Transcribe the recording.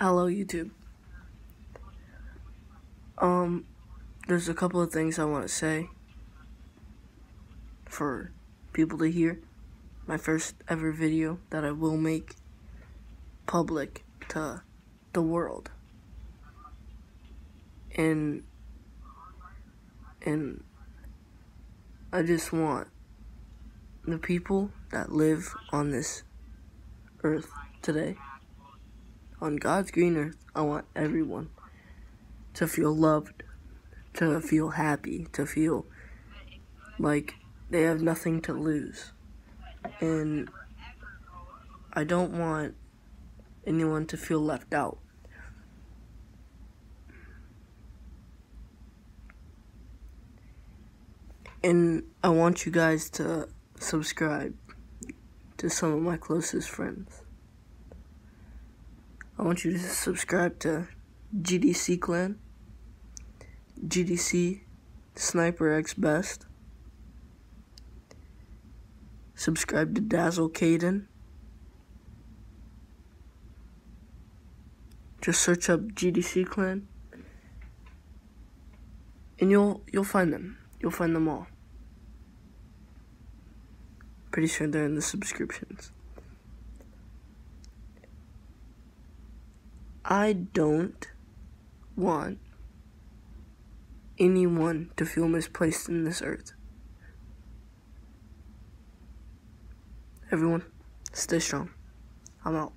Hello, YouTube. Um, there's a couple of things I want to say for people to hear. My first ever video that I will make public to the world. And and I just want the people that live on this earth today on God's green earth, I want everyone to feel loved, to feel happy, to feel like they have nothing to lose. And I don't want anyone to feel left out. And I want you guys to subscribe to some of my closest friends. I want you to subscribe to GDC Clan, GDC Sniper X Best. Subscribe to Dazzle Caden. Just search up GDC Clan, and you'll you'll find them. You'll find them all. Pretty sure they're in the subscriptions. I don't want anyone to feel misplaced in this earth. Everyone, stay strong. I'm out.